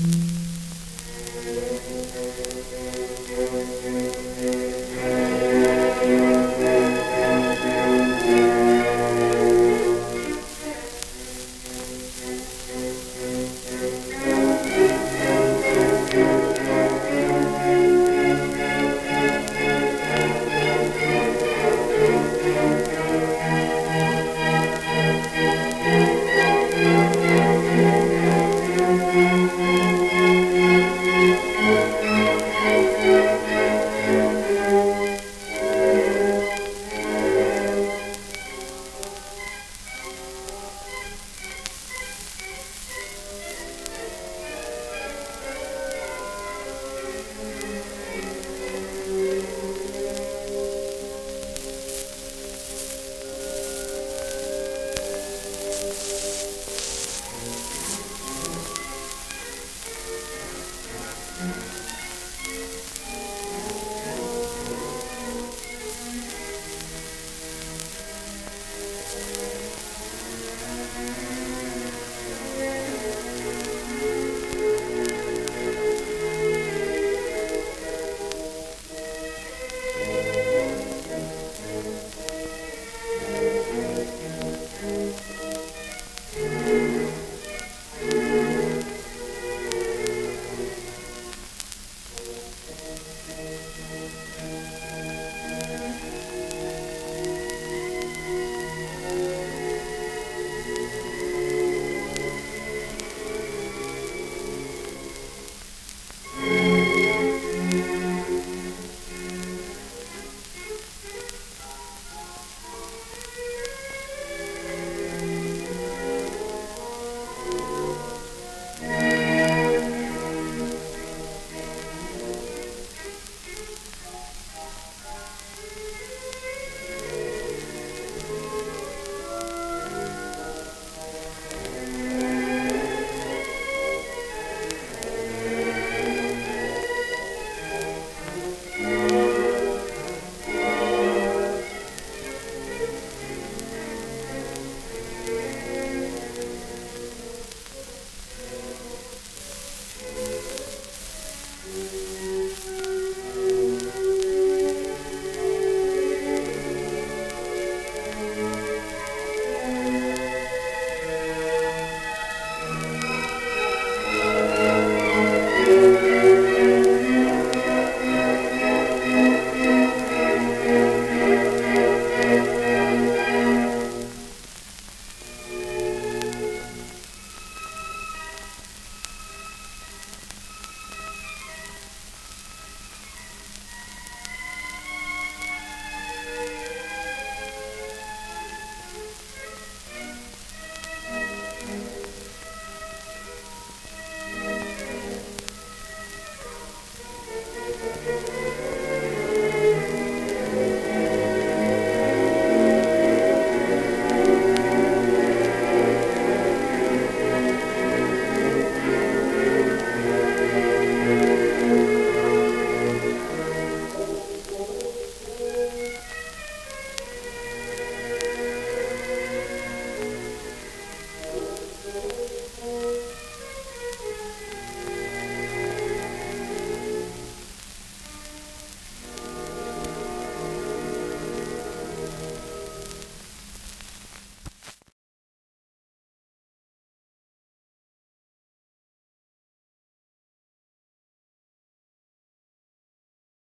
Mm-hmm.